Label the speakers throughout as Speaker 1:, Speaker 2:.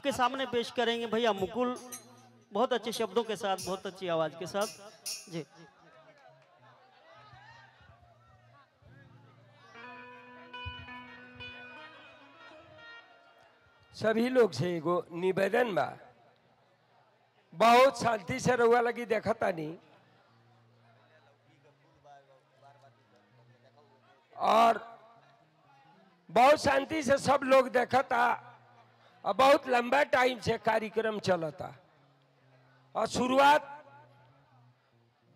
Speaker 1: आपके सामने पेश करेंगे भैया मुकुल। बहुत अच्छे शब्दों के साथ, बहुत अच्छी आवाज़ के साथ। जी।
Speaker 2: सभी लोग से एगो निवेदन बा। बहुत शांति से रहुआ लगी देखता नहीं और बहुत शांति से सब लोग देखता। और बहुत लंबा टाइम से कार्यक्रम चलता। और शुरुआत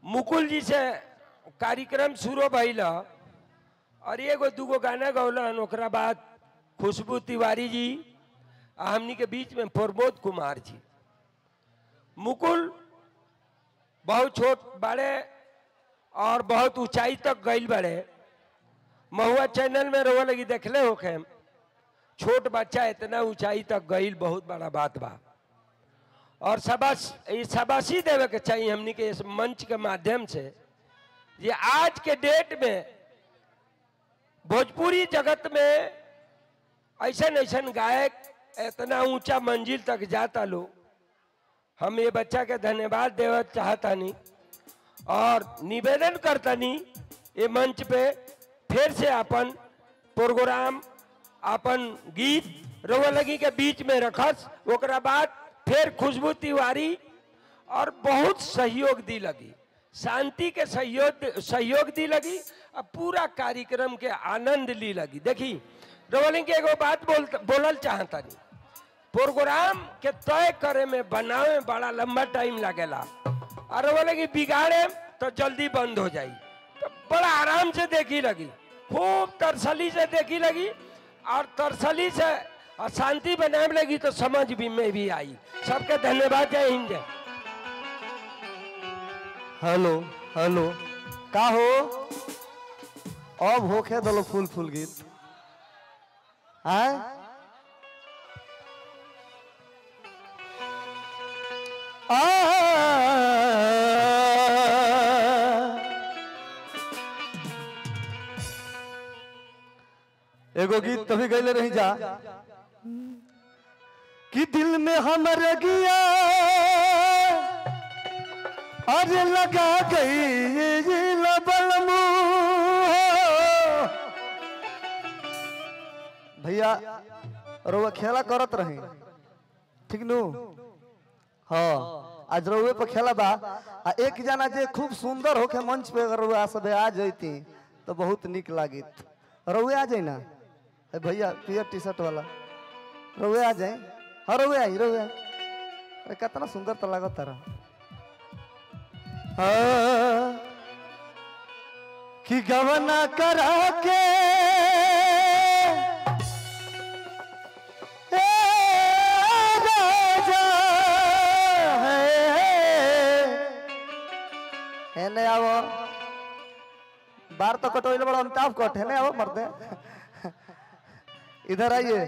Speaker 2: मुकुल जी से कार्यक्रम शुरू भइल। और एगो, दूगो गाना गौलन ओकरा बाद खुशबू तिवारी जी आ के बीच में प्रमोद कुमार जी। मुकुल बहुत छोट बड़े और बहुत ऊंचाई तक गई बड़े। महुआ चैनल में रोवे लगी देखले होखे छोट बच्चा इतना ऊंचाई तक गइल बहुत बड़ा बात बा। और सबस ये देवे के चाहिए हमनी के इस मंच के माध्यम से। ये आज के डेट में, भोजपुरी जगत में ऐसन ऐसन गायक इतना ऊँचा मंजिल तक जाता लो। हम ये बच्चा के धन्यवाद देव चाहतानी और निवेदन करतानी ये मंच पे फिर से अपन प्रोग्राम अपन गीत रोवा लगी के बीच में रखस बाद फिर खुशबू तिवारी और बहुत सहयोग दी लगी। शांति के सहयोग सहयोग दी लगी और पूरा कार्यक्रम के आनंद ली लगी। देखी रोलिंग एगो बात बोल, बोलल चाहता नहीं प्रोग्राम के तय करे में बनावे बड़ा लंबा टाइम लगेला। और बोले कि बिगाड़े तो जल्दी बंद हो जाई। तो बड़ा आराम से देखी लगी, खूब तरसली से देखी लगी और तरसली से और शांति बनाए लगी तो समझ भी में भी आई। सबके धन्यवाद, जय हिंद। जय
Speaker 3: हेलो हेलो। का हो? अब होखे दलो फूल फूल गीत? हैं? आ एगो गीत तभी गईले रही जा। कि दिल में हमर गिया अरे लगा गई भैया रोवा खेला करत रही। ठीक नु? हाँ आज रोवे पर खेला बा। आ एक जना जे खूब सुंदर होके मंच पे अगर रोवा सब आ जैती तो बहुत निक लागित। रोवे आ जाई ना भैया पियर टी शर्ट वाला। रोवे आ जाए? हाँ रोवे आई रोवे अरे कितना सुंदर तो लागत तारा। हाँ, कि गवना करा के है। है आवो बार तो कटोइल बड़ा अमिताभ कट है नहीं आवो मरते इधर आइए।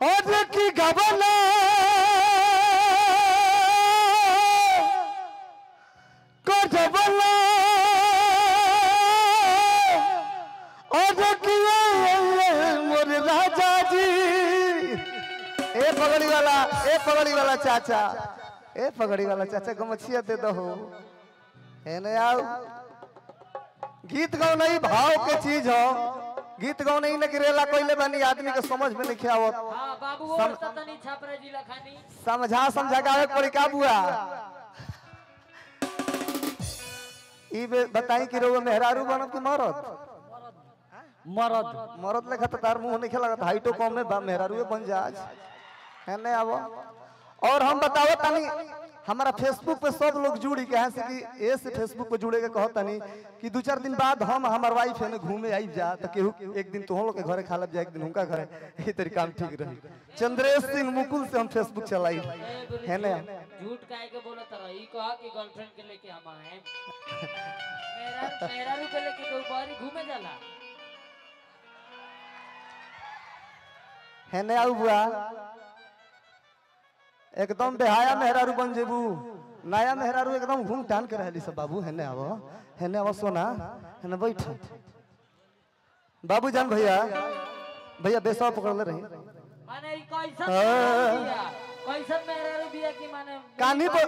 Speaker 3: और की गवना को जबला और राजा जी। ए पगड़ी वाला ए पगड़ी वाला चाचा ए पगड़ी वाला चाचा गमछिया दे दो। है नहीं आओ गीत गाओ नहीं भाव के चीज़ हो। गीत गाओ नहीं लेकिन रेला कोइले बानी आदमी के समझ में नहीं आवत
Speaker 4: हाँ खानी।
Speaker 3: समझा समझा गावे पड़ी का बुआ ई बताई कि रोवे मेहरारू बनत कि मरद?
Speaker 4: मरद।
Speaker 3: मरद लेखा तो तार मुँह नहीं खेला हाइटो कम में मेहरारू बन जा आज है नहीं आबो? और हम बताओ तनी हमारा फेसबुक पे सब लोग जुड़ी के हैं से कि ए से फेसबुक पे जुड़े के कहत तनी कि दो चार दिन बाद हम हमार वाइफ है घूमे आई जा तो केहू एक दिन तुम लोग के घरे खा लब जा एक दिन उनका घरे। ये तरीका हम ठीक रही। चंद्रेश सिंह मुकुल से हम फेसबुक चलाई। है ना?
Speaker 4: झूठ काहे के बोला तरह ई कहा कि गर्लफ्रेंड के लेके हम आए? मेरा मेहरारू के लेके कोई बाहरी घूमे जाला।
Speaker 3: है ना बुआ? एकदम बेहाया मेहरारू बन जेबू। नया मेहरारू एकदम घूम टान के रहली सब। बाबू है आवो है आवो सोना। है बैठ। बाबू जान भैया। भैया बेसवा पकड़ले रही।
Speaker 4: माने ई कैसन
Speaker 3: हाँ।
Speaker 4: कैसन मेहरारू बिया की माने
Speaker 3: कान्ही पर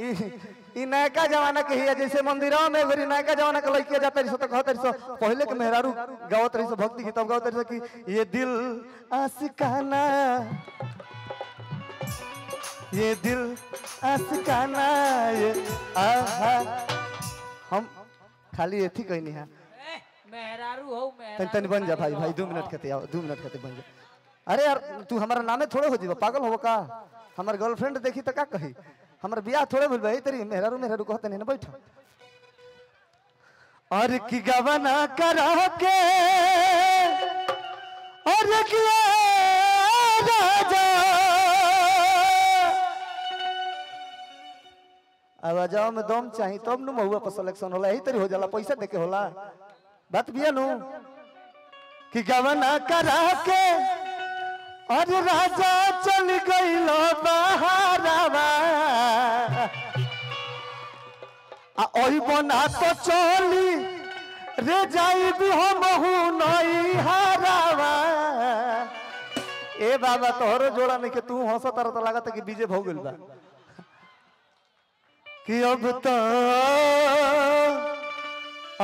Speaker 3: ई नयका जमाना के हिया जैसे मंदिरों में एगो नयका जमाना के लड़किया जाता रही सो तो कहता रही सो पहले के मेहरारू गावत रही सो भक्ति गीत गावत रही कि ये दिल आशिकाना ये दिल आशिकाना ये आहा। हम खाली एथी कहनी है।
Speaker 4: मेहरारू हो मेहरारू
Speaker 3: तन बन जा भाई भाई दो मिनट खाते आओ दो मिनट खाते बन जा। अरे यार तू हमारा नामे थोड़े हो जीवा पागल हो का? हमार गर्लफ्रेंड देखी तो का कही? हमार बियाह थोड़े भूल भाई तेरी मेहरारू मेहरारू कहते नहीं ना बैठो। और की गवना करा के और किया राजा आवाजाओ में दम चाहिए तब नु महुआ पर सिलेक्शन होला, यही तरी हो जाला, पैसा देके होला। बात बिया नु, कि गवना करा के अरे राजा चल गइलो बहारावा। आ ओई बना तो चली, रे जाई भी हम हूँ नई हारावा। ए बाबा, तोहरो जोड़ा नहीं के तू हंसत रह लागत कि बीजे भौ गइल बा। कि अब तो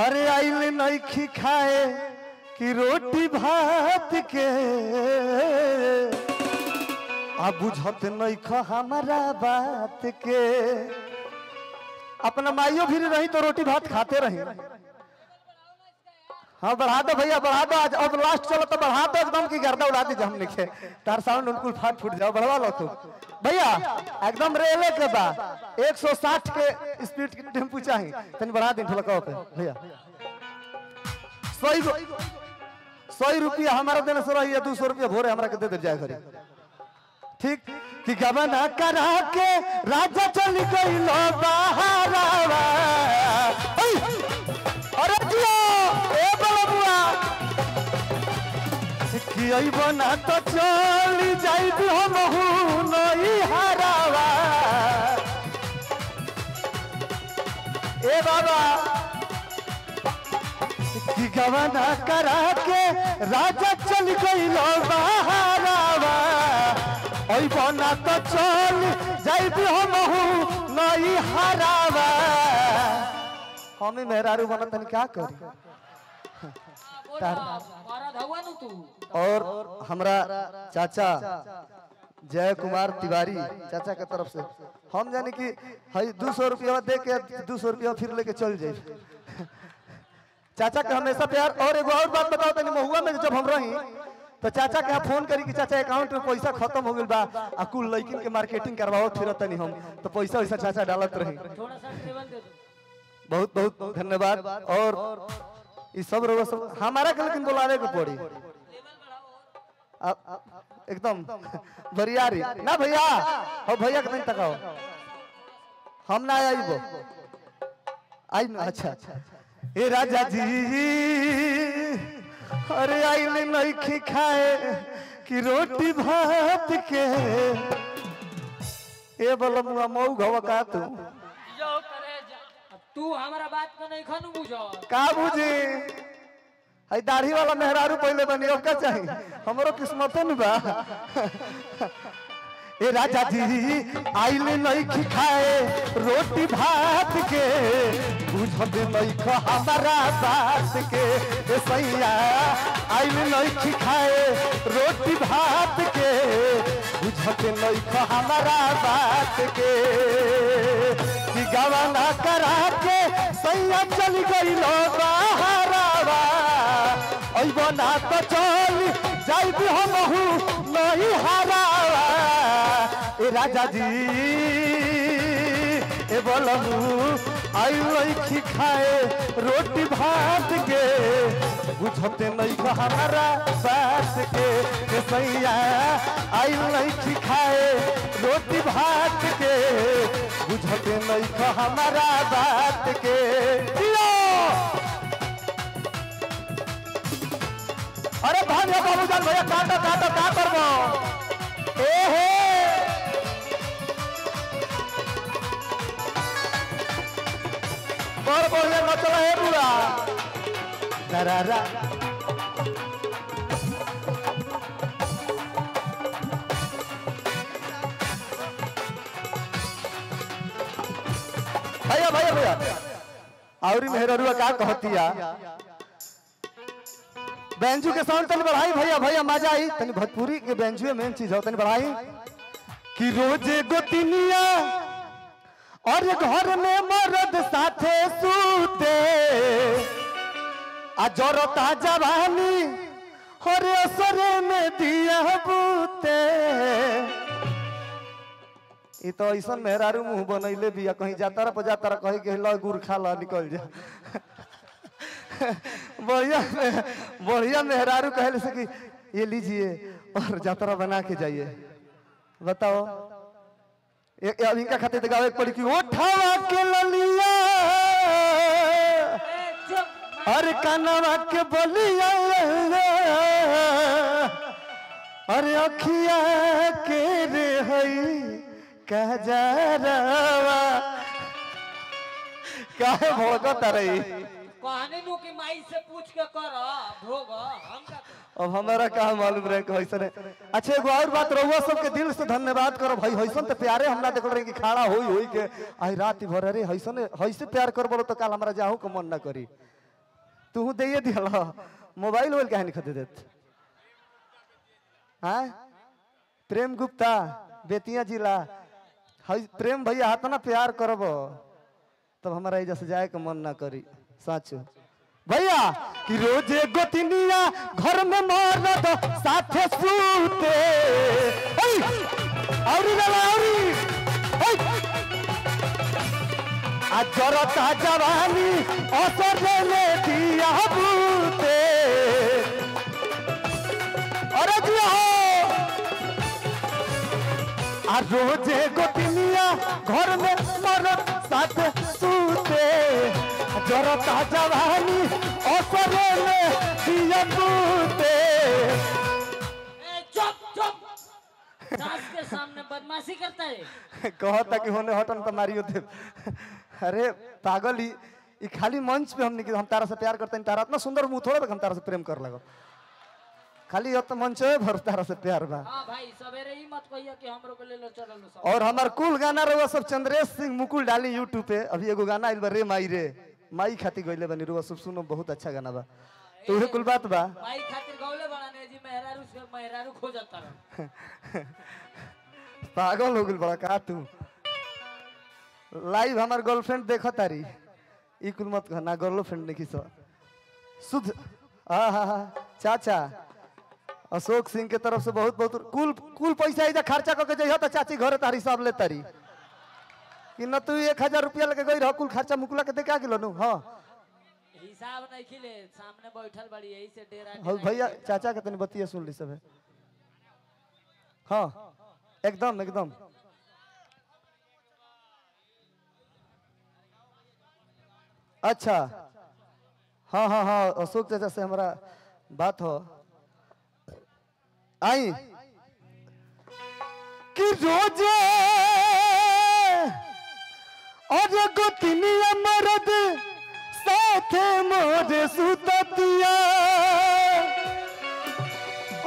Speaker 3: अरे आइल नहीं खाए कि रोटी भात के। आ बुझत नहीं ख हमारा बात के। अपना माइयो भी रही तो रोटी भात खाते रही। हाँ बढ़ा दो भैया, बढ़ा दो। आज अब लास्ट चलो तो बढ़ा दो, एकदम की गर्दा उड़ा दीजिए हम लिखे। तार साउंड उनको फाट फूट जाओ, बढ़वा लो तू। भैया, एकदम रेले के बा 160 के स्पीड की टेंपू चाहिए। तनी बढ़ा दी ढोलका पे, भैया। सौ रु- सौ रुपया हमारा देने से रही दो सौ रुपया भोरे हमरा के दे जाए घरे ठीक? कि गबना करा के राजा चल गई लो बहारावा कि अइबो ना तो चली जाई हम नई हारावा। ए बाबा कि गवना करा के राजा चल गई लो बहारावा तो चल जाई हम नई हारावा। हमें मेहरारू बनत तनी क्या करी? और हमरा चाचा जय कुमार तिवारी चाचा के तरफ़ से। हम जाने कि हई दू सौ रुपया दे के दू सौ रुपया फिर लेके चल जाए चाचा के हमेशा प्यार और एगो और बात बताओ तनी महुआ में जब हम रही तो चाचा के फ़ोन करी कि चाचा अकाउंट में पैसा खत्म हो गइल बा आ कुल लड़किन के मार्केटिंग करवाओ फिर तनी हम। तो पैसा वैसा चाचा डालत रही। बहुत बहुत धन्यवाद। और ये सब रउआ सब हमारा के लेकिन बुलावे के पड़ी। एकदम बरियारी ना भैया, हो भैया के नहीं तकाओ हम ना आइबो आई ना अच्छा ए राजा जी, अरे आइले नहीं खी खाए कि रोटी भात के। ए बलमुआ, मऊ घवा का तू?
Speaker 4: तू हमारा बात को नहीं खनु बुझो
Speaker 3: का बुझी? हई दाढ़ी वाला मेहरारू पहले बनी अब का चाहिए हमरो किस्मत न बा। ए राजा जी, आइले नहीं खाए रोटी भात के। बुझत नहीं हमारा बात के। सैया, आइले नहीं खाए रोटी भात के। बुझत नहीं हमारा बात कि। गवाना करा के सैया चल गई लो बहारावा ना तो चल जाइबी हम नहीं हारावा। ए राजा जी, ए बोलमू आई लईखी खाए रोटी भात के। बुझते नहीं हमारा बात के सैया आई लईखी खाए रोटी भात के। बुझते नहीं को हमारा बात के! अरे भाग्य बाबूजान भैया, काटो काटो का करबो ए, हे! बढ़िया नचल है बुआ दरारा औरी मेहररुआ का कहतिया बेंजू के साउंड तनी बढ़ाई भैया भैया मज़ा आई। तनी भोजपुरी के बेंजू मेन चीज़ हो, तनी बढ़ाई। कि रोज़े गोतिनिया और घर में मर्द साथे सूते। आ जरता जवानी और असरे में दिया बूते। ई तो ऐसा मेहरारू मुँह बनैले बिया, कहीं जाता रह जाता रह कहीं के ल गुड़ खा ल, निकल जा। बढ़िया बढ़िया मेहरारू कहले से कि, ये लीजिए और जातरा बना के जाइए। बताओ। अब इनका खातिर गावे के पड़ी कि उठावा के ललिया अरे कानवा के बलिया अरे अखिया के रे हई कहजरवा काहे भड़कत रही।
Speaker 4: कहने नु कि माई से पूछ के कर भोग हम का
Speaker 3: अब हमारा कहा मालूम रहे कि वैसे अच्छा एगो और बात रहुआ सबके दिल से धन्यवाद करो। भाई हैसन तो प्यारे हमरा देख रहे कि खड़ा होई होई के। आई रात भर अरे हैसन हैसे प्यार कर बोलो तो कल हमरा जाहू के मन ना करी। तू दे दियल मोबाइल वोबाइल काहे नहीं खरीद देत? हाँ? प्रेम गुप्ता बेतिया जिला। है प्रेम भैया हाथ ना प्यार करब, तब हमारा एजा से जाए के मन ना करी। साचो। भैया, कि रोज़े गोतिनिया घर में मरद साथे सूते। औरी वाला औरी। आ जरता जवानी असर ले दिया बूते। रोज़े गोतिनिया घर में मरद साथ सूते जरता जवानी असरे में दिया
Speaker 4: ए, चुप चुप सास के सामने बदमाशी करता है
Speaker 3: कहता कि होने हटन तो मारियो दे अरे पागल ही खाली मंच पे हमने हम तारा से प्यार करते हैं तारा इतना सुंदर मुँह थोड़ा तक हम तारा से प्रेम कर लगो खाली यो तो मंच है भर से प्यार बा।
Speaker 4: हाँ भाई सवेरे ही मत कहिए कि हमरो के ले लो चलो लो सब।
Speaker 3: और हमार कुल गाना रहुआ सब चंद्रेश सिंह मुकुल डाली यूट्यूब पे। अभी एगो गाना आइल बा रे माई रे। माई खाती गइले बनी। रुआ सब सुनो बहुत अच्छा गाना बा। तो उहे कुल बात बा।
Speaker 4: भाई खातिर गौले बड़ा ने जी मेहरारू से मेहरारू खो जाता रहा
Speaker 3: पागल हो गइल बड़ा का तू। लाइव हमार गर्लफ्रेंड देखो तारी ई कुल मत कहना गर्लफ्रेंड नहीं सो। शुद्ध हाँ हाँ हाँ। चाचा। अशोक सिंह के तरफ़ से बहुत बहुत कुल कुल पैसा इधर खर्चा करके जइह तो चाची घरे तारी सब ले तारी। कि न तू एक हज़ार रुपया लेके गई रह कुल खर्चा मुकुला के दे के आ गेलो नु? हाँ।
Speaker 4: हिसाब नहीं खिले सामने बैठल बड़ी यही से डेरा
Speaker 3: हाँ भैया चाचा के तनी बतिया सुन ली सब है। हाँ एकदम एकदम। अच्छा। हाँ हाँ हाँ अशोक चाचा से हमारा बात हो। आई। कि रोज़े और गोतिनिया मरद साथे मोरे सुततिया।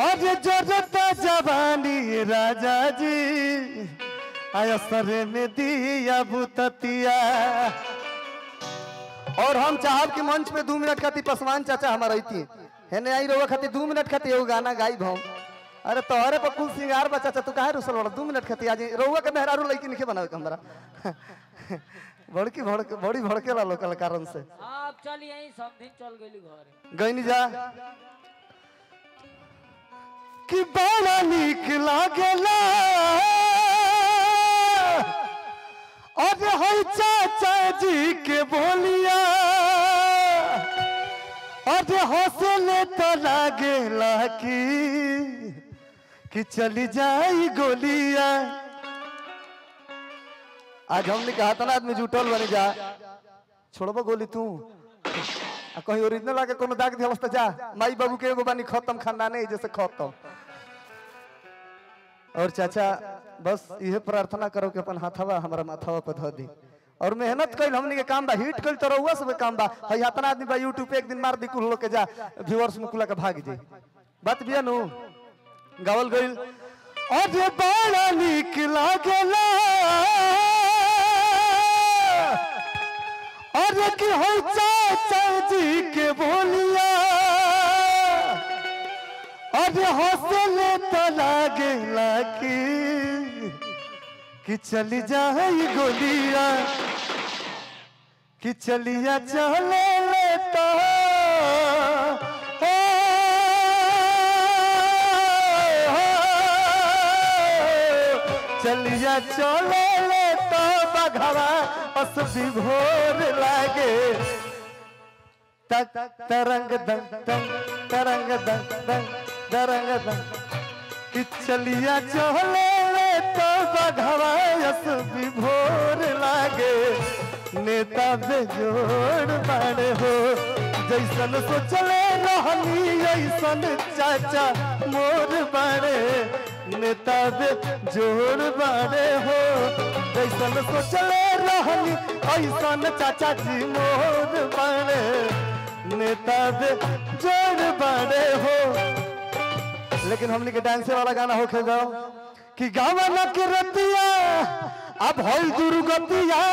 Speaker 3: और जरता जवानी राजा जी, आया सरे में दिया बुततिया और हम चाहब कि मंच पे दो मिनट खातिर पसवान चाचा हमारा थी हेने आई रहुआ खातिर दो मिनट खातिर एगो गाना गाई हम। अरे तोहरे पर कुल सिंगार बा चाचा तू काहे रुसल बड़ा दो मिनट खातिर आज रहुआ के मेहरारू लड़की नहीं बनावे हमरा। बड़की भड़के बड़ी भड़के ला लोकल कारण से।
Speaker 4: अब चल यही सब दिन चल गई घर।
Speaker 3: गईनी जा। कि बड़ा नीक लागेला। और हई चाचा जी के बोलिया। और हौसले तो लागेला कि कि चली जाई गोलिया। आज हमने कहा था ना, आदमी जुटल बनी जा। छोड़बो गोली तू। कहीं ओरिजिनल आके कोनो दाग दिहलस त जा। माई बाबू के एगो बानी खत्म, खानदाने जैसे खत्म। और चाचा, बस इहे प्रार्थना करो कि अपन हाथवा हमारा माथवा पर धो दी। और मेहनत कइल हमनी के काम बा हिट कइल तो रहुआ सब काम बा। हई हाथना आदमी बा यूट्यूब पे एक दिन मार दी कुल लोग के जा व्यूअर्स में कुला के भाग जाई बात बिया नु। गावल गइल अरे बड़ा नीक लागेला। अरे की हो चाचा जी के बोलिया। तो लागे लागी कि चली जाए गोलिया। कि चलिया चले चलिया चले ले तो बघवा अस विभोर लागे। तक तरंग दंग दंग तरंग दंग दंग तरंग दंग कि चलिया चले ले तो बघवा अस विभोर लागे। नेता बेजोड़ बाड़े हो। जैसन सोचले रहनी, ऐसन चाचा मोर बाड़े नेता बेजोड़ बाड़े हो। जैसन सोचले रहनी ऐसन चाचा जी मोर बाड़े। नेता बेजोड़ बाड़े हो। लेकिन हमने के डांसे वाला गाना होके जाओ। कि गावा के रतिया, अब होई दुर्गतिया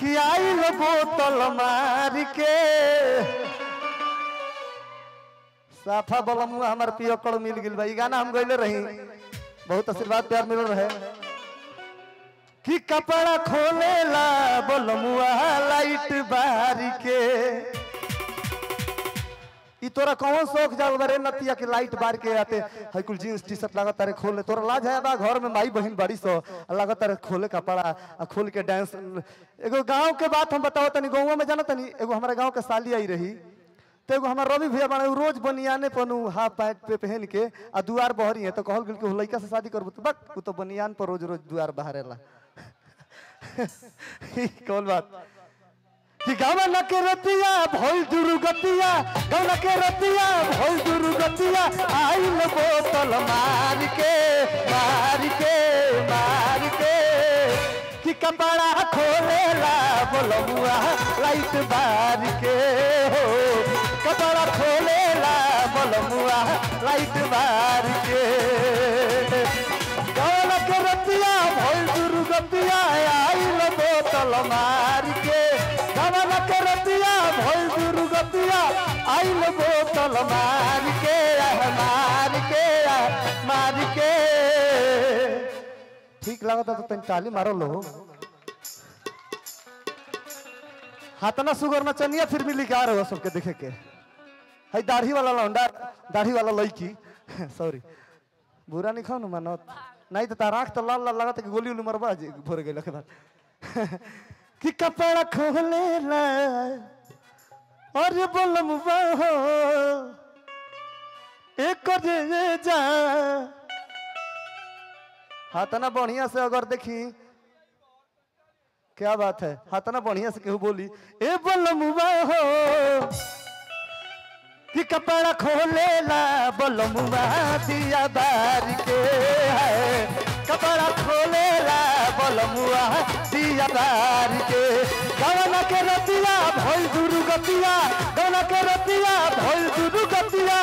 Speaker 3: कि आइल बोतल मार के। साफा बलमुआ हमार पियकड़ मिल गेल बा। ई गाना हम गइले रही। बहुत आशीर्वाद, प्यार मिलल रहे। कि कपड़ा खोलेला, बलमुआ, लाइट बारी के ई तोरा कौन शौक जाल बरे? नतिया के लाइट बार के आते। है कुल जींस टी शर्ट लागत तारे खोले। तोरा लाज है बा घर में माई बहन बड़ी सो। आ लागत तारे खोले कपड़ा, आ खोल के डांस। एगो गाँव के बात हम बताओ तनी गाँव में जाना तनी एगो हमारे गाँव के साली आई रही। तो एगो हमार रवि भैया बने रोज बनियाने पनु हाफ़ पैंट पे पहन के, आ दुआर बहरी है तो कहल गेल कि लड़का से शादी करबो तो बक, उ तो बनियान पर रोज रोज दुआर बहारेला। कौन बात? कि गावा न के रतिया भोल दुर्गतिया, गावा के रतिया भोल दुर्गतिया आइल बोतल मार के मार के मार के। कि कपड़ा खोलेला बोलमुआ लाइट बार के, हो। कपड़ा खोलेला बोलमुआ लाइट बार के गावा के भोल दुर्गतिया आइल बोतल मार के गावा के भोल दुर्गतिया आइल बोतल मार के मार के मार के ठीक लागत तो तनी ताली मारो लो। हाथना सुगर न चनिया फिर मिली का रहो सबके देखे के। है, दाढ़ी वाला लौंडा, दाढ़ी वाला लड़की। सॉरी बुरा नहीं खाओ ना मानत नहीं तो तार तो लाल लाल लागत कि गोली उली मरबा भोर गई के बाद कि कपड़ा खोले और बोलम हो एक जे। जा हाथना बढ़िया से अगर देखी, क्या बात है? हाथना बढ़िया से केहू बोली, ए बोलम हो कि कपड़ा खोलेला बलमुआ दिया बार के है। कपड़ा खोलेला बलमुआ दिया बार के गवना के रतिया भइल दुर्गतिया गवना के रतिया भइल दुर्गतिया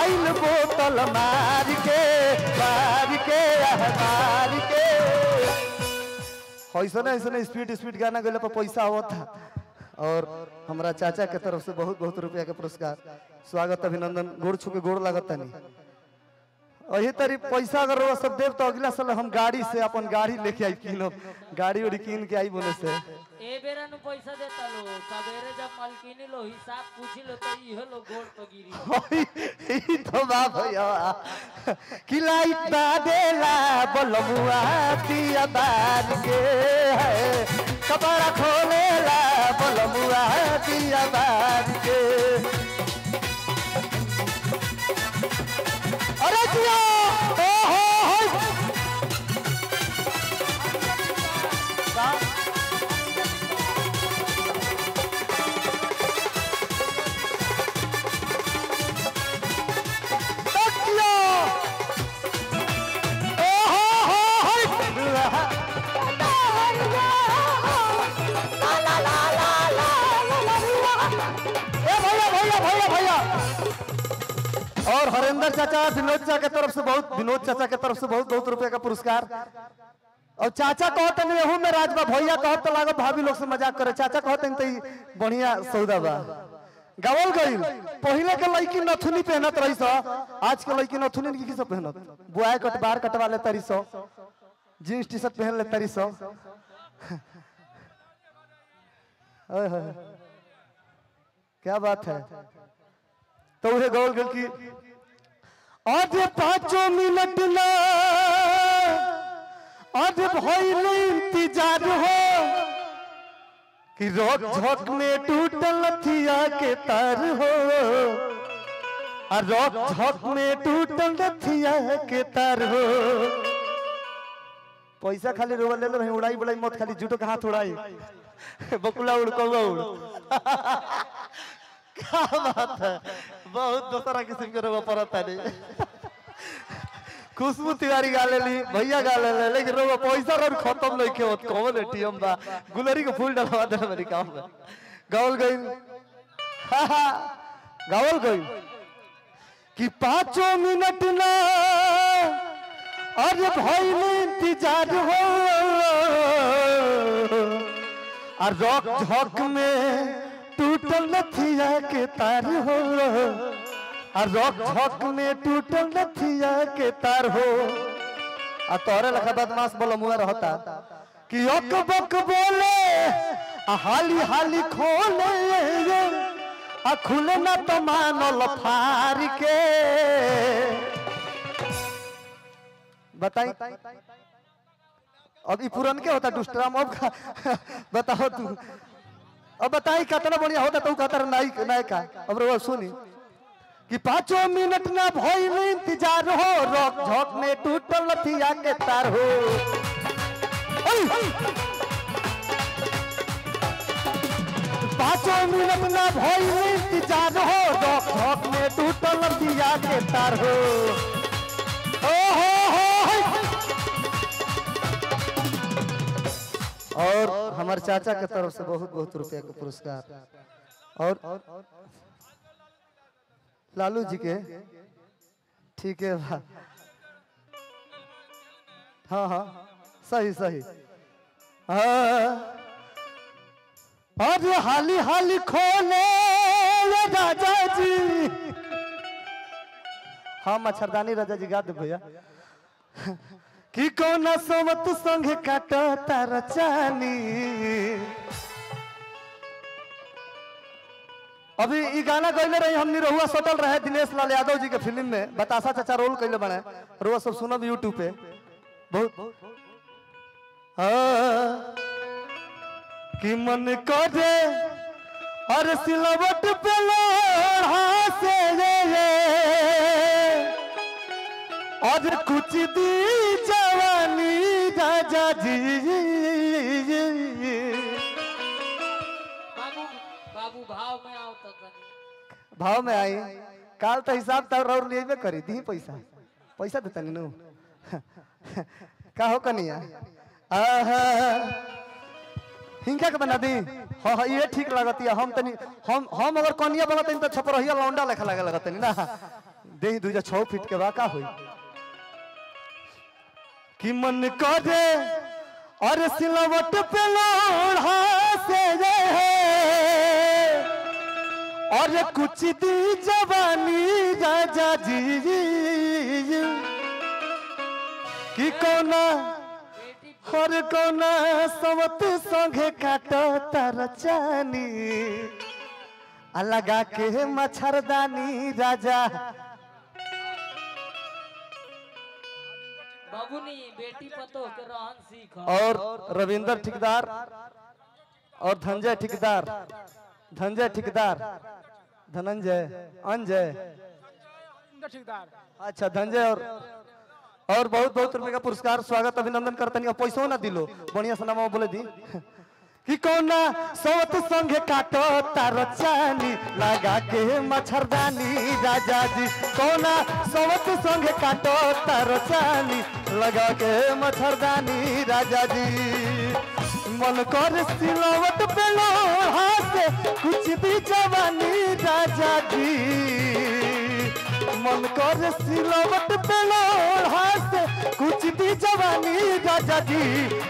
Speaker 3: आइल बोतल मार के मार के मार के ऐसा ना ऐसा स्पीड स्पीड गाना गले पर पैसा था और हमारा चाचा के तरफ़ से बहुत बहुत रुपया के पुरस्कार। स्वागत अभिनंदन। गोड़ छू के गोड़ लागत तनी। वही तरी पैसा अगर वो सब देव तो अगला साल हम गाड़ी से अपन गाड़ी लेके आई कीनब। गाड़ी उड़ी कीन के आई बोले से।
Speaker 4: ए बेरा नु पैसा देता लो। सवेरे जब मालकिनी लो हिसाब पूछी लो तो इहो लो गोड़ तो गिरी।
Speaker 3: ई तो बा भैया कि लाइट बा देला बलमुआ दिया बार के है। कपड़ा खोलेला बलमुआ दिया बार के। और चाचा विनोद चाचा के तरफ़ से बहुत, विनोद चाचा के तरफ़ से बहुत बहुत रुपए का पुरस्कार। और चाचा कहते नहीं, यहू में राज बा भैया कहत तो लागो, भाभी लोग से मज़ाक करे। चाचा कहते हैं तो बढ़िया सौदा बा। गावल गईल पहले के लड़की नथुनी पहनत रही सो, आज के लड़की नथुनी की सब पहनत? बुआए कट बाहर कटवा ले तरी सो, जींस टी शर्ट पहन ले तरी सो। क्या बात है? तो उहे गौल गल की आज पाँचों मिनट ना। आज भइल इंतज़ार हो कि रोक झोंक में टूटल थिया के तार हो। रोक झोंक में टूटल थिया के तार हो। पैसा खाली रोवा ले लो उड़ाई बुड़ाई मत खाली जूटो के हाथ उड़ाई। बकुला उड़ कौआ उड़ क्या बात है बहुत दूसरा किस्म के रोवा पड़ता नहीं खुशबू तिवारी गा लेली भैया गा ले लेकिन रोवा पैसा रोड खत्म नहीं के होत कौन एटीएम बा गुलरी के फूल डलवा दे, मेरी काम में गावल गई। गावल गई। कि पाँचों मिनट ना अरे भइल इंतज़ार हो आ रोक झोंक में टूटल नथिया के तार हो। आ रोक झोंक में टूटल नथिया के तार हो। आ तोरे लखा बदमाश बोलो मुआ रहता। कि ओक बक बोले, आ हाली हाली खोले आ खुले ना तो मानल फार के। बताई। अब ई पुरन के होता, दुष्टराम। अब बताओ तू। अब बताई कितना बढ़िया होता तो कहता नाई नाई का अब रो सुनी। कि पाँचों मिनट ना भइल इंतज़ार हो, रोक झोंक में टूटल लथिया के तार हो! पाँचों मिनट ना भइल इंतज़ार हो, रोक झोंक में टूटल लथिया के तार हो। ओ और हमारे चाचा के तरफ़ से बहुत बहुत रुपया का पुरस्कार। और लालू जी के? ठीक है हाँ हाँ। सही सही। हाँ। और हाली हाली खोले राजा जी। हाँ मच्छरदानी राजा जी, गा दे भैया। सोमत संग काट तार चानी। अभी ई गाना गईले रही हमनी रहुआ सटल रहे दिनेश लाल यादव जी के फ़िल्म में। बतासा चाचा रोल कैले बने। रहुआ सब सुनब यूट्यूब पे। बहुत हाँ, कि मन करे और सिलवट पे से रे। और कुछ दी जवानी राजा जी।
Speaker 4: बाबू बाबू भाव में आओ तो
Speaker 3: भाव में आई। काल तो हिसाब तब और लेबे करी दी पैसा। पैसा देता नी नु। का हो कनिया? आहा। हिंका के बना दी। हाँ हाँ ये ठीक लगती है हम तनी हम हम अगर कनिया बनत तो छपरहिया लौंडा लेखा लगे लगत ना। दे दू जा छह फीट के बा का होई? कि मन करे और सिलवट पे लोढ़ा से रे और कुछ दी जवानी राजा जी, कि कोना, हर कोना समत संगे काट तार चानी। आ लगा के मच्छरदानी राजा
Speaker 4: बाबूनी बेटी पतो के रहन सीख।
Speaker 3: और रविंदर ठेकेदार और धनंजय ठेकेदार धनंजय ठेकेदार धनंजय अंजय। अच्छा धनंजय और और बहुत बहुत रुपए का पुरस्कार स्वागत अभिनंदन करते पैसों पैसो ना दिलो। बढ़िया से नाम बोले दी। कौना सोत संगे काटो तार चानी, लगा के मच्छरदानी राजा जी। कौना सोत संगे काटो तार चानी, लगा के मच्छरदानी राजा जी। मन कर सिलवट पे लोहा से कुछ भी जवानी, राजा जी। मन कर सिलवट पे कुछ दी जवानी राजा जी।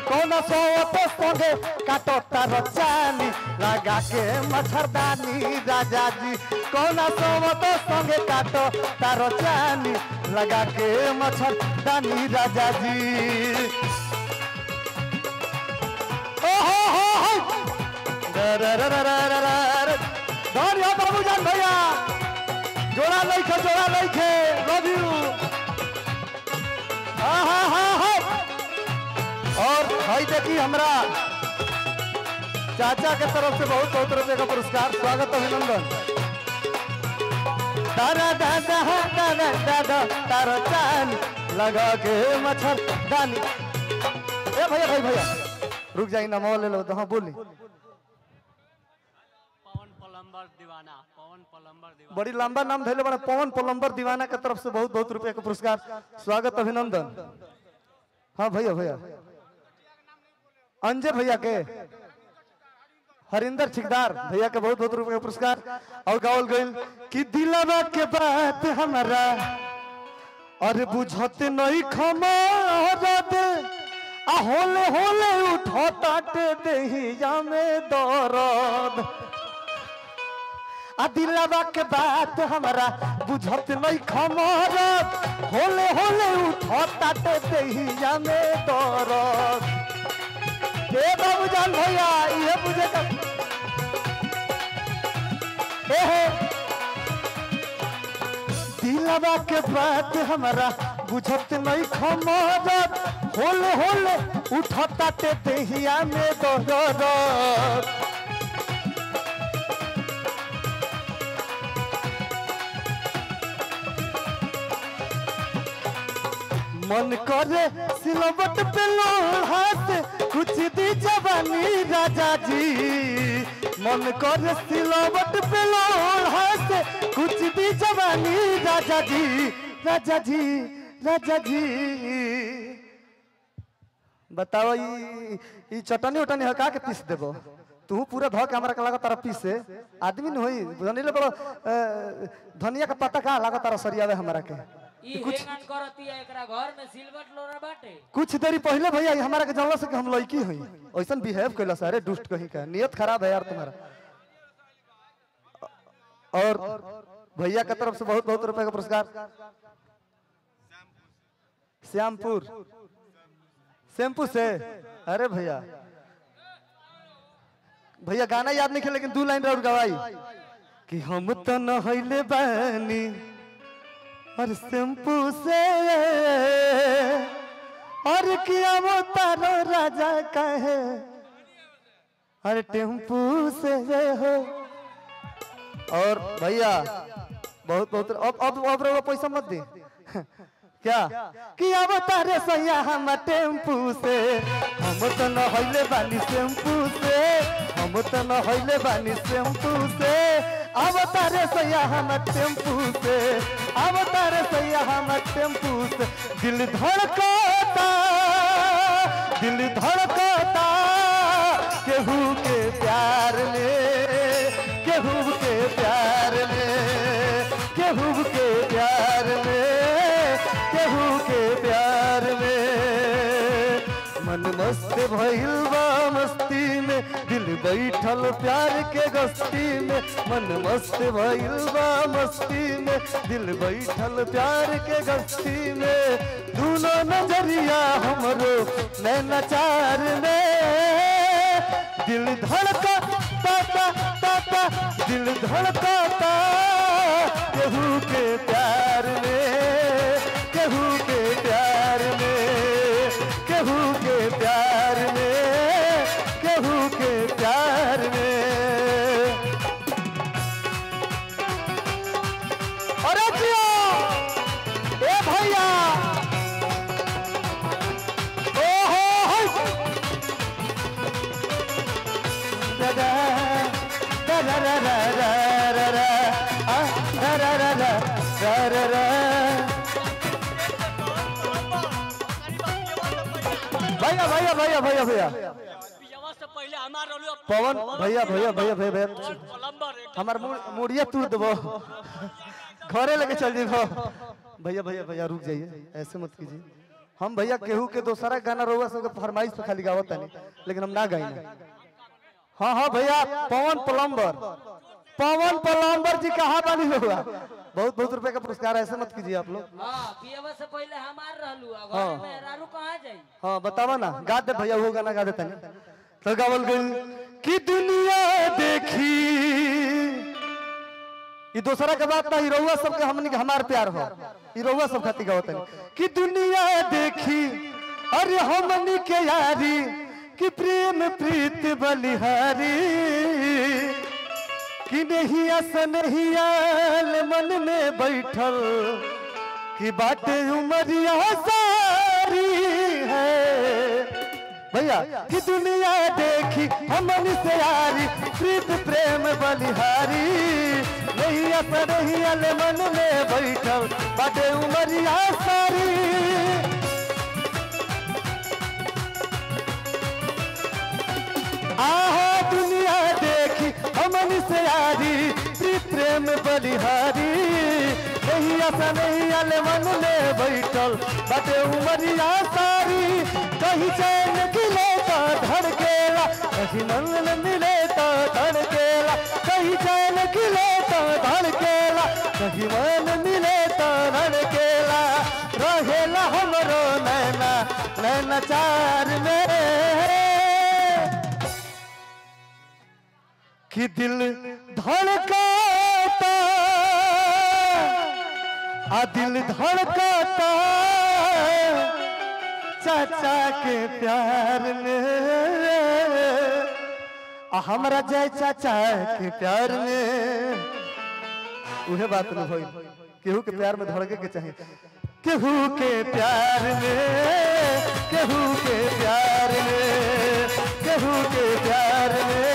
Speaker 3: कौन संगे काटो तार चानी, लगा के मच्छरदानी राजा जी। कौन संगे काटो तार चानी, लगा के मच्छरदानी राजा जी। ओहो हो हो भैया। जोड़ा लैखे जोड़ा लैखे लव यू और भाई देखी हमरा चाचा के तरफ़ से बहुत बहुत रुपए का पुरस्कार। स्वागत अभिनंदन। तारा दादा दादा दादा, तारा चान लगा के मच्छर दानी। ए भैया, भाई, भैया। रुक जाई ना मोबाइल ले लो तो हाँ बोली बड़ी लंबा नाम धैले बड़ा पवन पलम्बर दीवाना के तरफ़ से बहुत बहुत रुपए का पुरस्कार। स्वागत अभिनंदन। हाँ भैया भैया। अंजय भैया के। हरिंदर ठिकदार भैया के बहुत बहुत रुपए का पुरस्कार। और गावल गइल कि दिलवा के बात हमारा। अरे बुझते नहीं खमारत आ होले होले उठो ताटे देहिया में दर्द। दिलवा के बात हमारा बुझत नहीं खमरत होले होले उठो ताटे देहिया में दर्द हे बाबूजान भैया ये बुझे का? दिलवा के बात हमारा बुझत नहीं खमरत होले होले उठो ताटे देहिया में दर्द मन करे, सिलवट पे लोहात कुछ दी जवानी राजा जी। मन करे, सिलवट पे लोहात कुछ दी जवानी राजा जी। राजा जी राजा जी। बताओ, ई चटनी उटनी हका के पीस देबो। तू पूरा धो के के लागत तारा पीसे आदमी न होई धनिया के पत्ता का लागत तारा सरियावे हमरा के? कुछ देरी पहले भैया हमारा के जानला से कि हम लड़की हई। ऐसन बिहेव कैला सारे दुष्ट कहीं का। नियत खराब है यार तुम्हारा। और भैया के तरफ़ से बहुत बहुत रुपए का पुरस्कार। श्यामपुर। शैम्पू से? अरे भैया। भैया गाना याद नहीं लेकिन दू लाइन और गवाई। कि हम तो न हईले बानी और शैम्पू से और किया वो तारो राजा कहे अरे टेंपू से हो। और भैया, बहुत बहुत, अब अब अब पैसा मत दे। क्या? कि अब तारे सैया हम टेंपू से। हम तो न हईले बानी टेंपू से। हम तो न हईले बानी टेंपू से। अब तारे सैया हम टेंपू से अब तारे सैया हम टेंपू से। दिल धड़कता दिल धड़कता, केहू के प्यार में, केहू के प्यार में, केहू के प्यार में, केहू के प्यार में। मन मस्त भइल बैठल प्यार के गस्ती में, मन मस्त भइल बा मस्ती में। दिल बैठल प्यार के गस्ती में, दोनों नज़रिया हमरो नैनाचार में। दिल धड़का ताता ताता, दिल धड़काता केहू के प्यार भैया भैया भैया भैया भैया। पवन भैया भैया भैया भैया भैया। हमार मुड़िया तोड़ देबो। घरे लेके चल जेबो भैया भैया भैया रुक जाइए। ऐसे मत कीजिए। हम भैया केहू के दोसरा गाना रहुआ सबके फरमाइश पे खाली गावत नहीं लेकिन हम ना गाई हाँ हाँ भैया पवन प्लम्बर। पवन प्लम्बर जी कहाँ बानी हुआ बहुत बहुत रुपए का पुरस्कार ऐसे मत कीजिए आप लोग।
Speaker 4: हाँ से पहले हमार रहलू
Speaker 3: हाँ।
Speaker 4: कहाँ जाई?
Speaker 3: हाँ बतावा ना गा दे भैया वो गाना गा देता नहीं तो गावल गई कि दुनिया देखी? ये दूसरा के बात ना रउआ सबके हमनी हमार प्यार हो। रउआ सब खातिर गावत है कि दुनिया देखी? अरे हमनी के यारी कि प्रेम प्रीत बलिहारी। कि नहीं असन मन में बैठल, कि बाटे उमरिया सारी है। भैया, कि दुनिया देखी हमन से यारी प्रीत प्रेम बलिहारी। नहीं ही मन में बैठल, बाटे उमरिया सारी आहा हमन से यारी प्रीत प्रेम बलिहारी। नहीं, ऐसा नहीं, अले मन में बैठल बाटे उमरिया सारी। कहीं चैन खिले तो धड़केला, कहीं नंदन मिले तो धड़केला। कहीं चैन खिले तो धड़केला, कहीं मन मिले तो धड़केला। रहेला हमरो नैना नैना चार में। कि दिल आ दिल धड़काता चाचा के प्यार में। हमरा जय चाचा के प्यार में। उहे बात न होई। केहू के प्यार में धड़के के चाहिए केहू के प्यार में। केहू के प्यार में। केहू के प्यार में।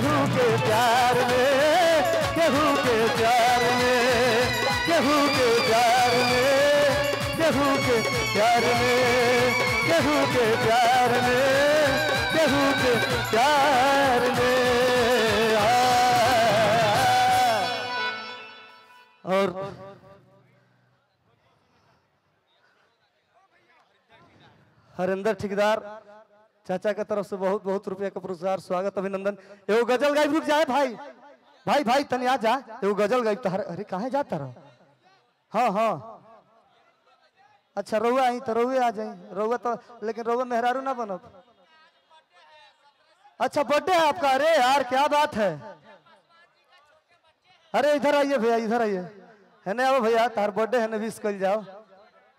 Speaker 3: केहू के प्यार में, केहू के प्यार में, केहू के प्यार में, केहू के प्यार में, केहू के प्यार में, केहू के प्यार में। और हरिंदर ठेकेदार चाचा के तरफ़ से बहुत बहुत रुपया का पुरस्कार, स्वागत, अभिनंदन। एगो गज़ल गायब रुक जाए भाई। भाई भाई, तनी आ जा। एगो गज़ल गायब तो अरे, काहे जाता रहो हाँ हाँ। अच्छा रउआ आई तो रउए आ जाई। रउआ तो लेकिन रउआ मेहरारू ना बनब अच्छा बर्थडे है आपका। अरे यार, क्या बात है। अरे, इधर आइए भैया, इधर आइए। है ना आओ भैया, तार बर्थडे है ना विश कर जाओ।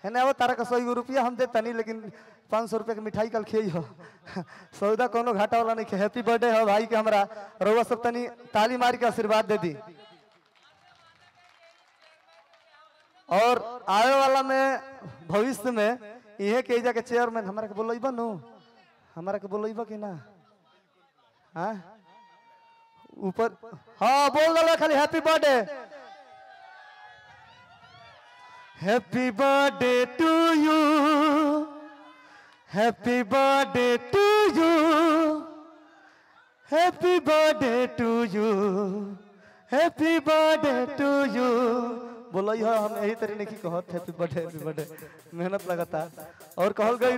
Speaker 3: है ना आओ तारा का सौ रुपया हम देता नहीं लेकिन पाँच सौ रुपया के मिठाई कल खेई हो सौदा कोनो घाटा वाला नहीं हैप्पी बर्थडे है भाई के हमरा। रउआ सब तनी ताली मार के आशीर्वाद दे दी। और आए वाला में, भविष्य में, इहे के एजा के चेयरमैन हमारा के बोलइबा नु। हमारा के बोलइबा कि ना? हाँ? ऊपर हाँ बोल दो खाली happy birthday happy birthday to you Happy birthday to you. Happy birthday to you. Happy birthday to you. बोला, यह हम यही तरीने की कहत हैप्पी बर्थडे हैप्पी बर्थडे मेहनत लगाता और कहल गई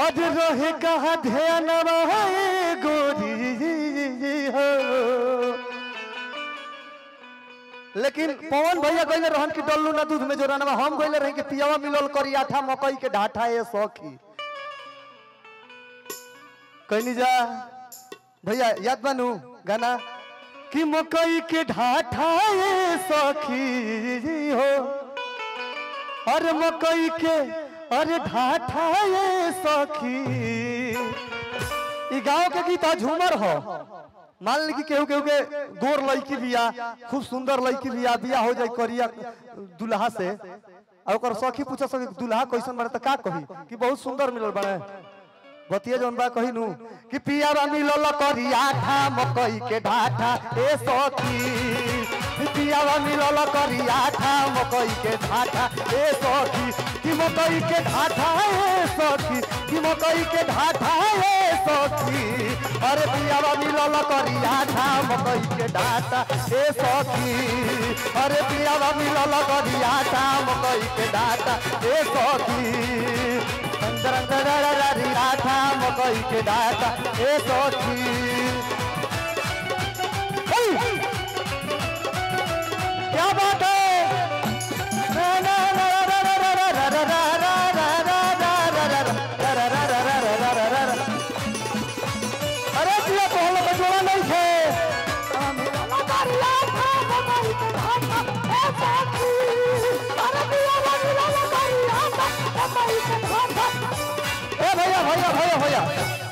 Speaker 3: आज रहे कहा ध्यान गोरी, हो लेकिन पवन भैया कहले रहन कि डल्लू ना दूध में जो रनवा हम कहले रही कि पियावा मिलल करी आठा मकई के ढाठा ये सौखी। कहनी जा भैया याद बनू गाना? कि मकई के ढाठा ये सौखी हो। अरे मकई के अरे ढाठा ये सौखी। ई गाँव के गीत झूमर हो। मान ली केहू केहू के गोर लड़की बिया, खूब सुंदर लड़की बिया बिया हो जाए करिया दुल्हा से। और सखी पूछा सके दुल्हा कैसन बने तो का कही? कि बहुत सुंदर मिलल बने बतिया जौन बा कही नु कि पिया बा मिलल करिया ठा, मकई के ढाठा, ए सखी। पियावा मिलल करिया था मकई के ढाठा, ए सखी। कि मकई के ढाठा ए सखी कि मकई के ढाठा ए सखी अरे पियावा मिलल करिया था मकई के ढाठा ए सखी अरे पियावा मिलल करिया था मकई के ढाठा ए सखी अंदर अंदर राठा मकई के ढाठा ए सखी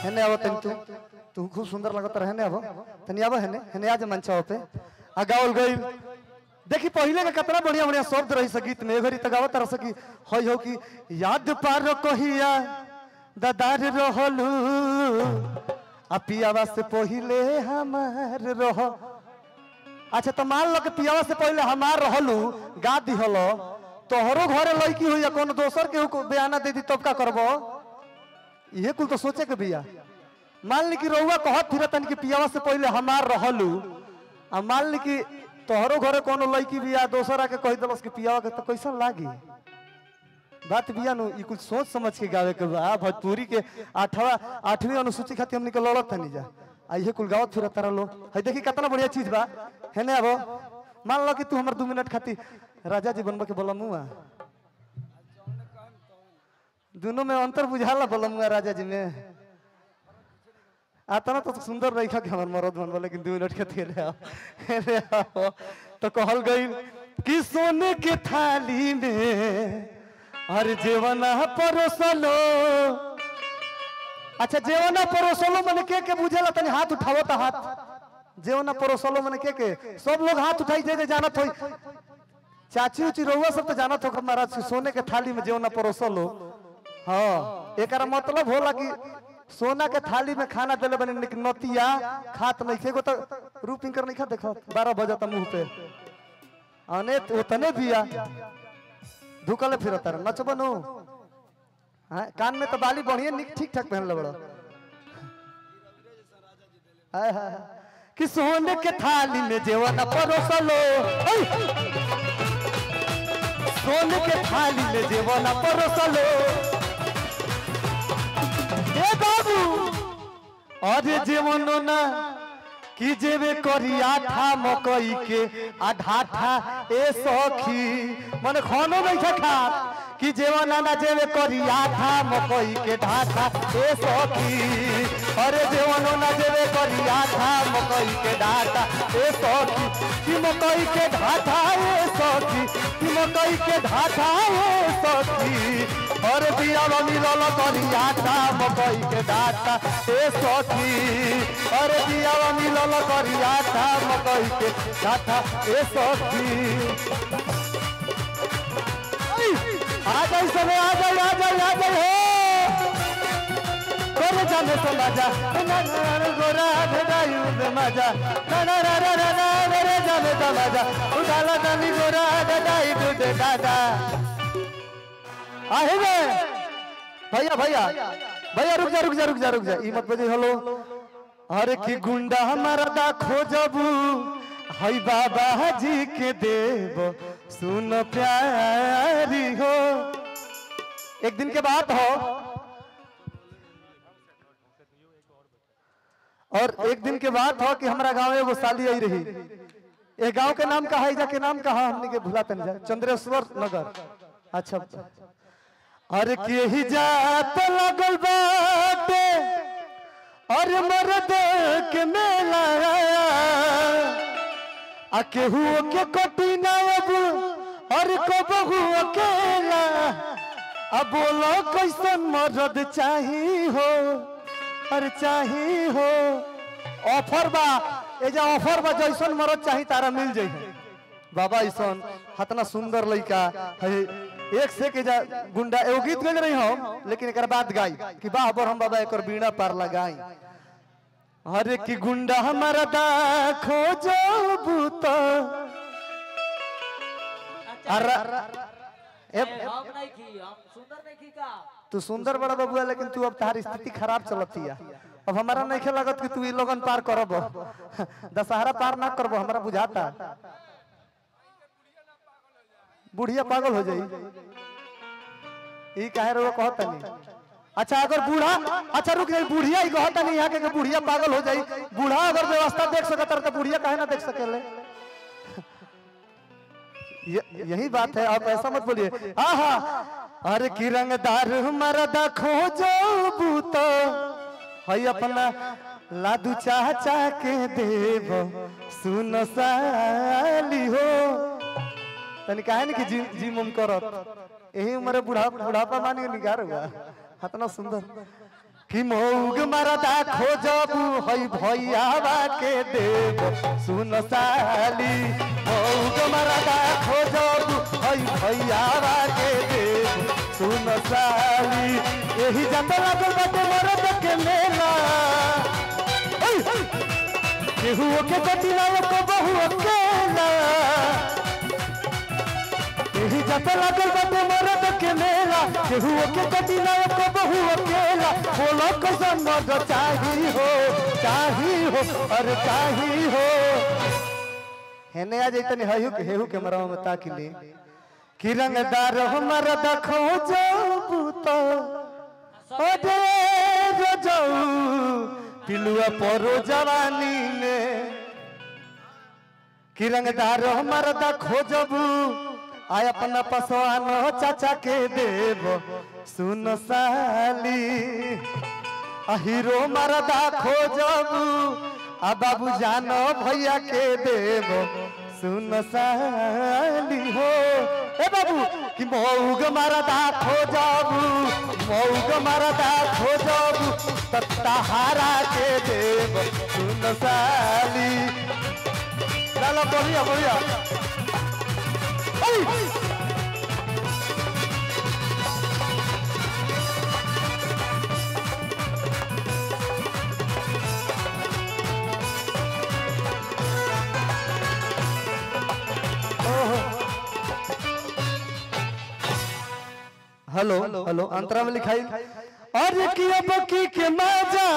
Speaker 3: हेने आवो तनी तू। तू खूब सुंदर लगत रहे हेने आवो। तनी आवो हेने। हेने आज मंचाओ पे आ गावल गई देखी पहले के कितना बढ़िया बढ़िया शब्द रही से गीत में। ए घड़ी त गावत रह सकी होय हो कि, याद पार कहिया, दादार रहलू। आ पियावा से पहिले हमार रह। अच्छा तो मान लो कि पियावा से पहले हमार रहलू, गा दिहलो। तोहरो घरे लड़की हुई या कोनो दोसर के बयाना दे दी, तब का करबो? ये कुल तो सोचे के बिया मान ली कि रउआ कहत फिर तन कि पियावा से पहले हमार रहलू, आ मान ली कि तोहरो घरे कोनो लड़की बिया दोसर आके कह दिलस कि पियावा के तो कैसन लागी? बात बिया नु, ई कुछ सोच समझ के गावे के बा। भोजपुरी के आठवा, आठवीं अनुसूची खातिर हमनी के लड़त नहीं जा। आ ये कुल गावत फिरत तारा लो है देखी कितना बढ़िया चीज़ बा। हेने आबो। मान लो कि तू हमर दू मिनट खातिर राजा जी बनबा के बोला मुआ दोनों में अंतर बुझाला बोला राजा जी में। आतना तो सुंदर रही कि हमार मरद बनबा, लेकिन दू मिनट ले हेने आओ। तो कहल गई, कि सोने के थाली में अरे जेवना परोसलो। अच्छा जेवना परोसलो मने के के बुझेला तनी हाथ उठावो त हाथ। जेवना परोसलो मने के के, सब लोग हाथ उठाई जे जे जानत होई। चाची उची रउआ सब तो जानत हो महाराज सोने के थाली में जेवना परोसलो। हाँ एकरा मतलब होला कि सोना के थाली में खाना देले बने नतिया खात नहीं खेगो तो रूपिंग कर नहीं खा देखो बारह बजता मुँह पे। अने उतने बिया। धुकले फिरता रह। नचबो नु हाँ कान में तो बाली बढ़िया निक ठीक ठाक पहन बड़ो। कि सोने के थाली में जेवन परोसलो। सोने के थाली में जेवन परोसलो। বাবু। আরে যে না कि जेबे करिया था मकई के आ ढाठा ए सखी। मन खानो नहीं खा कि जेवा नाना जेबे करिया था मकई के ढाठा ए सखी। अरे जेवा नाना जेबे करिया था मकई के ढाठा ए सखी। कि मकई के ढाठा ए सखी। कि मकई के ढाठा ए सखी। अरे बियावा मिलल करिया था मकई के ढाठा ए सखी। अरे बियावा मिलल था मकई के ढाठा ए सखी। आ आ आ आ हो। जाने तो मज़ा? गोरा मज़ा। जाने तो मज़ा। दानी गोरा दादा भैया भैया। भैया, रुक जा रुक जा रुक जा रुक जा। मत बजे, हेलो। अरे की गुंडा हमारा दा खोजबू। हई बाबा जी के देव। सुन प्यारी हो। एक दिन के बाद हो। और एक दिन के बाद हो कि हमारा गाँव में वो साली आई रही। ये गाँव के नाम का है? जा के नाम कहा? हमने के भुला तन जा। चंद्रेश्वर नगर। अच्छा। अरे के ही जात लगल बाटे। और मर्द के मेला आ केहू के कटी ना अब, और कबहू अकेला। अब बोलो कैसन मर्द चाही हो, और चाही हो। ऑफ़र बा, ए जा ऑफ़र बा, जैसन मर्द चाही तारा मिल जाई। बाबा ऐसन हतना सुंदर लड़का है। एक से के जा गुंडा एगो गीत गल रही हम लेकिन एक बाद गाई कि बर हम बाबा एक बीणा पार लगाई। अरे कि गुंडा हमारा दा खोजो बूता अरे तू सुंदर बड़ा बबुआ लेकिन तू अब तारी स्थिति खराब चलती है अब हमारा नहीं लगत कि तू ई लोगन पार करब। दशहरा पार ना करब हमारा बुझाता। बुढ़िया पागल हो जाई। ई काहे रो कहता नहीं। अच्छा अगर बूढ़ा अच्छा रुक जाई बुढ़िया ही नहीं यहाँ के बुढ़िया पागल हो जाई बूढ़ा अगर व्यवस्था देख सकता तो बुढ़िया काहे ना देख सकेले ये, यही बात है आप ऐसा मत बोलिए। आहा अरे की रंगदार मरदा खोजो बूत हई अपना लादू चाचा के देव सुन साली हो। तनी काहे न कि जी जी मुम करत। यही उम्र बुढ़ा बुढ़ापा मान के निगार हुआ इतना सुंदर। कि मौग मरदा खोजबू हई भैयावा के देव। सुन साली, मौग मरदा खोजबू हई भैयावा के देव। सुन साली यही जंत लागल बाटे मरद के मेला! केहू के कटिला को बहु अकेला। जत लागल बाटे मरद के मेला केहू के कटिला को बहु अकेला। बोलो कसम मद चाही हो चाही हो, अरे चाही हो। हेने आ जैतनी हयू के हेहू के मरवा में ताकी ले। कि रंगदार हमर देखो जाबू तो ओ दे रो जाऊ, पिलुआ परो जवानी में। कि रंगदार हमर देखो जाबू आय अपना पसवान चाचा के देव। सुन साली, आ हीरो मरदा खोजबू, आ बाबू जानो भैया के देव। सुन साली हो, ए बाबू, कि मौग मरदा खोजबू, मौग मरदा खोजबू तत्ताहारा के देव। सुन साली। बढ़िया बढ़िया। Hey! हेलो हेलो अंतरा में लिखाई। अरे की के मज़ा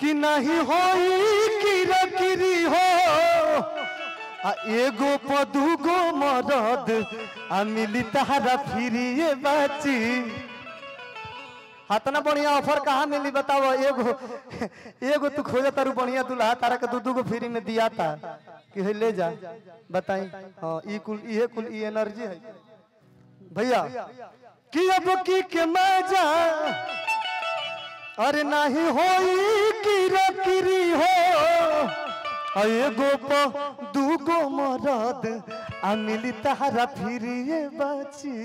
Speaker 3: कि नहीं होई किरा किरी हो आ, एगो प दूगो मरद आ, मिली तहरा फिरिए बाची। हाथना बढ़िया ऑफ़र कहाँ मिली बताओ, एगो एगो तू खोजा तारू बढ़िया दूल्हा तारा के दू, दूगो फ्री में दिया था कि है, ले जा, बताई। हाँ ई कुल, इहे कुल, ई एनर्जी है। भैया, कि अब की के मज़ा? अरे, नहीं होई किरा किरी हो। एगो प दूगो मरद आ मिली तहरा फिरिए बाची।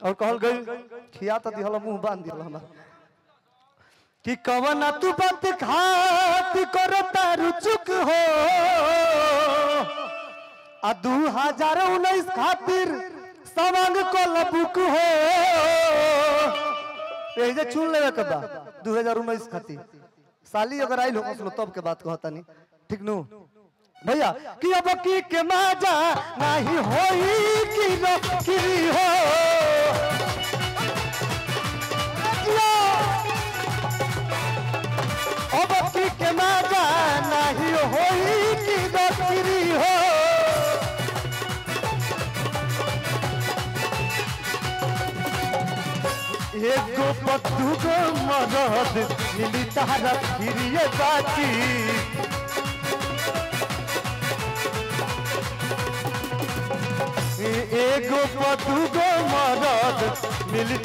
Speaker 3: और कहल गई, खिया तो दिहल, मुँह बाँध दिहल हमार। कि कवना तू बात खात कर तारू चुक हो। आ दू हज़ार उन्नीस खातिर सवांग को लबुक हो। यही जे चुन लेवे के बा, दू हज़ार उन्नीस खातिर। साली अगर आइल हो सुनो तब के बात कहता नहीं। ठीक नु? भैया कि अब की के माजा नहीं होई कि हो। एगो मिली एगो मिली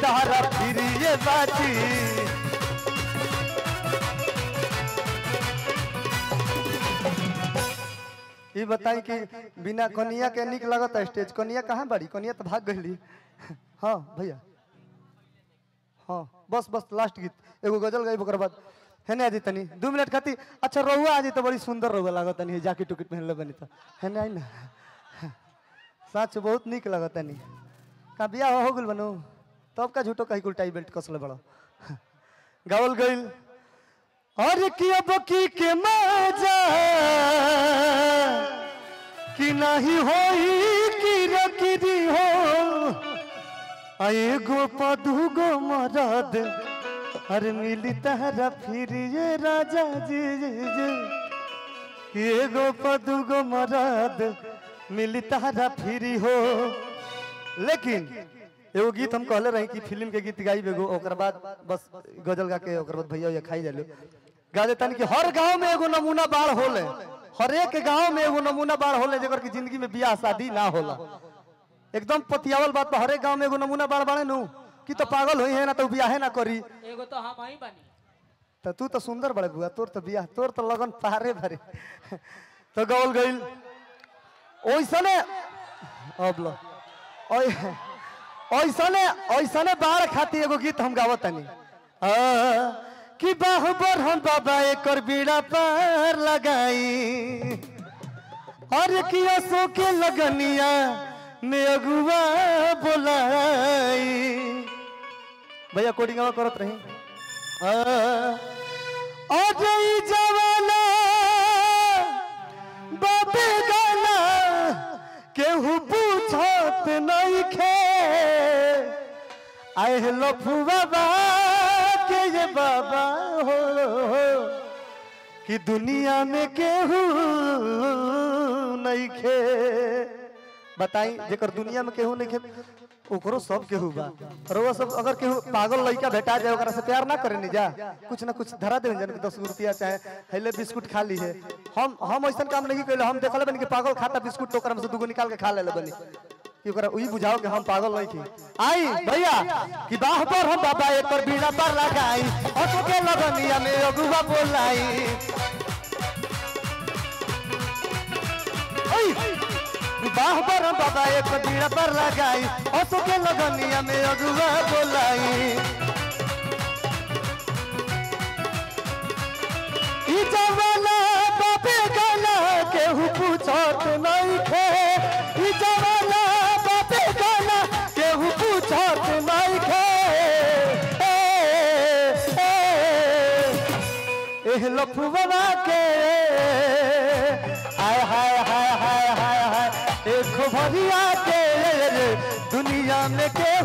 Speaker 3: ये बताई कि बिना कनिया के निक लगता स्टेज? कनिया कहाँ बड़ी? कनिया तो भाग गई हाँ भैया। हाँ बस बस लास्ट गीत। एगो गज़ल गई ओकर बाद हेने आ तनी? दू मिनट खाती अच्छा रहुआ आ तो बड़ी सुंदर रहुआ लागत तनी जाकेट टुकेट पहन ले बनी तो हेने आई ना? सच, बहुत निक लगत तनी। का बियाह हो गेल बनू? तब का झूठो कहीं कुल टाई बेल्ट कसले बड़ा। गावल गइल अरे की अब की के मज़ा? कि नहीं होई, कि रखी एगो पदुगो मरद अरे मिली तहरा फिर ये राजा जी जी जी। एगो पदुगो मरद मिली तहरा फिर हो। लेकिन एगो गीत हम कहले रही कि फ़िल्म के गीत गाई एगो, ओकर बाद बस गज़ल गा के ओकर बाद भैया ये खाई जालो। गा देता कि हर गाँव में एगो नमूना बाढ़ होले। हर एक गाँव में एगो नमूना बाढ़ होले, जेकर की ज़िंदगी में बियाह शादी ना होला। एकदम पतियावल बात बा, हर एक गाँव में एगो नमूना बाढ़ बाड़े नु। कि तो पागल होई है ना तो बियाहे ना करी।
Speaker 4: एगो तो हम ही बनी।
Speaker 3: तो तू तो सुंदर बड़े बुआ तोर तो बियाह तोर तो लगन पारे भरे। तो गौल गइल। ओइसने अब लो। ओइ ओइसने ओइसने बाढ़ खाती एगो गीत हम गावत तनी आ कि बाहुबर हम बाबा एकर बीड़ा पार लगाई। और किया सो के लगनिया में अगुआ बोलाई भैया कोडिंग करत रही अजय जवाना बाबे गाना केहू पूछत नहीं खे आए हेलो बाबा के ये बाबा हो कि दुनिया में केहू नहीं खे बताई, जेकर दुनिया में केहू नहीं ओकरो सब केहू बा। वो सब अगर केहू पागल लड़का भेटा जाए ओकरा से प्यार ना करे नहीं जा कुछ ना कुछ धरा दे जन दस रुपया चाहे हेले बिस्कुट खा ली है। हम हम ऐसा काम नहीं कैले हम देखले बनी कि पागल खाता बिस्कुट तो में से दूगो निकाल के खा ले बनी। कि ओकरा वही बुझाओ कि हम पागल नहीं थी। आई, भैया, कि बाह पर हम बाबा एक पर बीड़ा पर लगाई और तो के लगनिया में अगुआ बोलाई। ओई! बाह पर बाबा, एक बीड़ा पर लगाई तो के लगनिया में अगुआ बोलाई। ई जवाना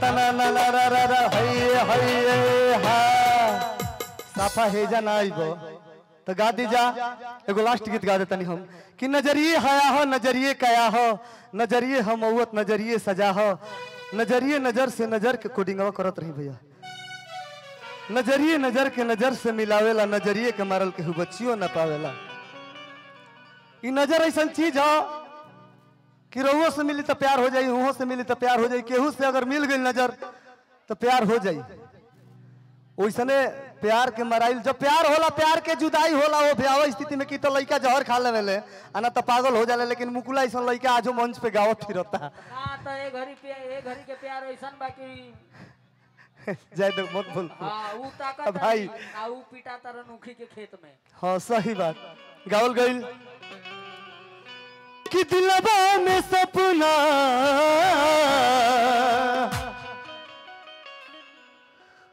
Speaker 3: अतना ना ना हा ना आइबो तो गा दी जा एगो लास्ट गीत गा देतनी हम कि नज़रिए हया हो नज़रिए कया हो नज़रिए हम औत नज़रिए सजा हो नज़रिए नज़र से नज़र के कोडिंगवा करत रही भैया नज़रिए नज़र के नज़र से मिलावेला नज़रिए के मारल के बच्चियों न पावेला ई नज़र ऐसा चीज़ हो कि रहुओ से मिली तो प्यार हो जाई उहो से मिली तो प्यार हो जाई केहू से अगर मिल गई नज़र तो प्यार हो जाई। ओइसने प्यार के मराइल जब प्यार होला प्यार के जुदाई होला वो ब्याह स्थिति में की तो लड़का जहर खा लेवेले आ ना तो पागल हो जाले लेकिन मुकुला ऐसा लड़का आजो मंच पे गावत फिरता।
Speaker 4: ना तो ए घड़ी पे ए घड़ी के प्यार ऐसन बाकी
Speaker 3: जय दो मत बोल।
Speaker 4: हाँ ऊ ताकत
Speaker 3: भाई।
Speaker 4: आ ऊ पिटा तरन उखी के खेत में।
Speaker 3: हाँ सही बात। गावल गईल कि दिलवा में सपना।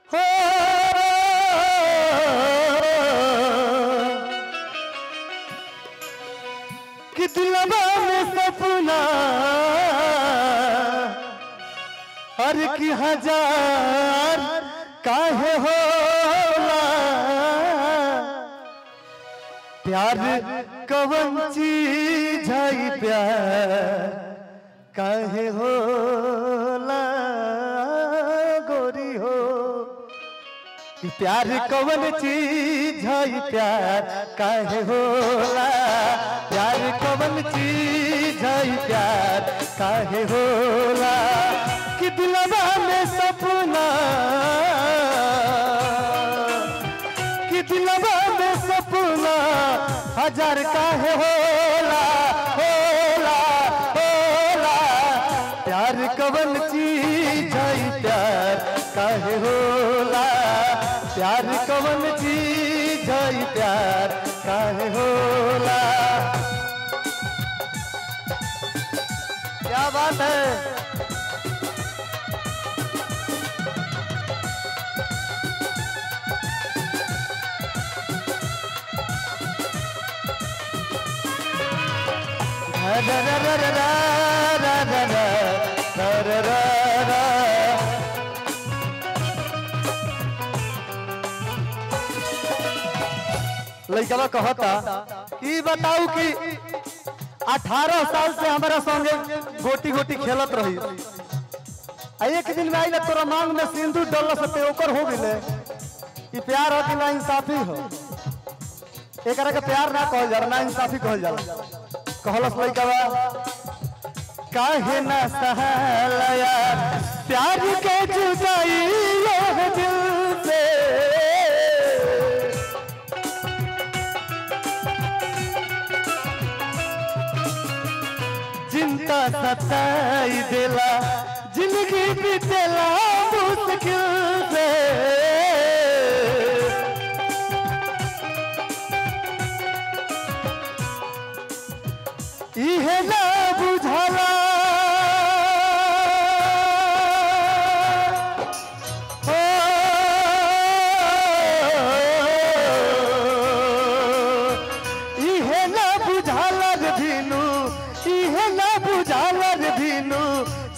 Speaker 3: हो। कि दिलवा में सपना। हर की हज़ार काहे होला प्यार कवन चीज़ है प्यार, काहे होला गोरी हो? प्यार कवन चीज़ है प्यार, काहे होला प्यार कवन चीज़ है प्यार, काहे होला कि दिलवा में हज़ार है होला लड़कवा कहता ई बताऊ कि 18 साल से हमारा संगे गोटी गोटी खेलत रही। एक दिन में आइले, तोरा मांग में सिंदूर डलला से ते ओकर हो गए ई प्यार हो कि ना इंसाफी हो। एक प्यार ना कहल जाला ना इंसाफी कहल जाला कहलस लड़कवा काहे ना सहलया, प्यार के जुदाई ये दिल से। चिंता सताई देला, ज़िंदगी बीतेला मुश्किल से। इहे ना बुझला।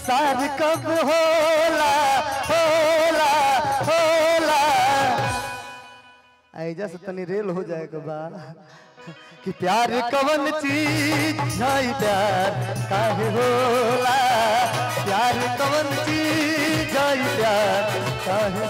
Speaker 3: सार कब होला होला होला। ऐजा तनी रेल हो जाएगा बा। कि प्यार कवन चीज़ नहीं प्यार काहे होला? प्यार कवन चीज़ नहीं प्यार काहे